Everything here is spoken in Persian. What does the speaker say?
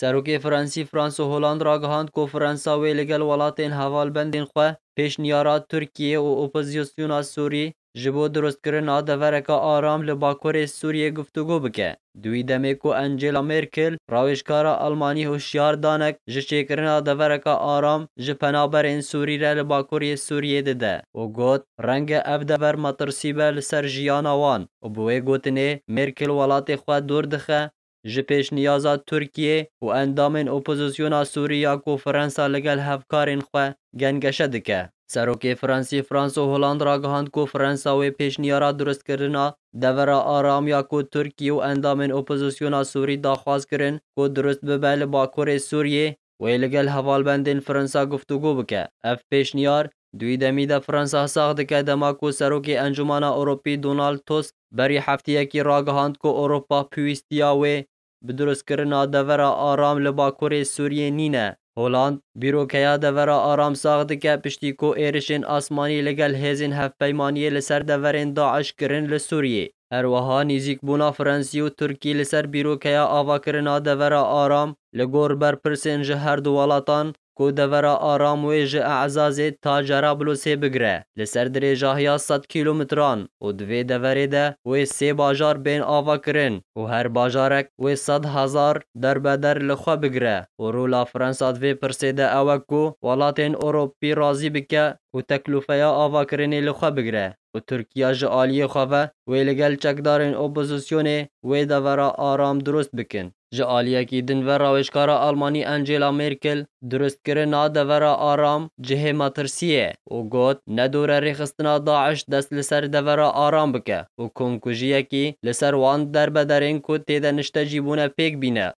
Serokê Fransî Fransa Holand ragihand ku Fransa wê li welatên hevalbendên xwe pêşniyara Tirkiye û opozisyona Sûrî ji bo durustkirina devereka aram li Bakurê Sûriyê guftûgû bike. Duî demê ku Angela Merkel rawêjkara Almanî hişyar danek ji çêkirina devereka aram ji penaberên Sûrî re li Bakurê Sûriyê dide. Û got renge ev dever metirsî be li ser jiyana wan. Û bi wê gotinê Merkel welatê xwe dûr dixe جپش نیازات ترکیه و اندامن اپوزیسیون سوریا کو فرانسا لگل هفکار خو خواه گنگشه دکه. سروکی فرانسی فرانسو و هولاند کو فرانسا وی پیشنیارہ درست کردنا دورا آرام یا کو ترکی و اندامن اپوزیسیون سوری دا خواست کرن کو درست به با کور سوریه وی لگل حوال بندین فرانسا گفتو گو اف پیشنیار دوی دمی دا فرانسا ساخت که دما کو سروکی انجمان اروپی دونالد توس بری حفتیه کی را گهاند کو اروپا پویستیا وی bi durustkirina devera aram li Bakurê Sûriyê nîne. Holand bîrokeya devera aram sax dike piştî ku êrişên asmanî li gel hêzên hevpeymaniyê li ser deverên Daeş kirin li Sûriyê. Her wiha nîzîkbûna Fransî û Tirkî li ser bîrokeya avakirina devera aram li gor berpirsên ji her کو دورا آرام و اعزاز تا بگره لسر دری 100 ست کیلومتران و دوی دوری ده وی سی باجار بین آوا کرن و هر باجارک وی صد هزار در بدر لخوا بگره و رولا فرنسا دوی پرسی ده اوکو والاتین اوروپی رازی بکه و تکلوفه یا آوا کرنی لخوا بگره و ترکیه جا آلی خواه وی لگل چکدارین اوپوزیسیونی وی دورا آرام درست بکن Ji aliyekî din ve rawêjkara Almanî Angela Merkel durustkirina devera aram cihê metirsiyê û got nedore rêxistina Daeş dest li ser devera aram bike. Û komkujiyekî li ser wan derbederên ku têde niştecîbûne pêk bîne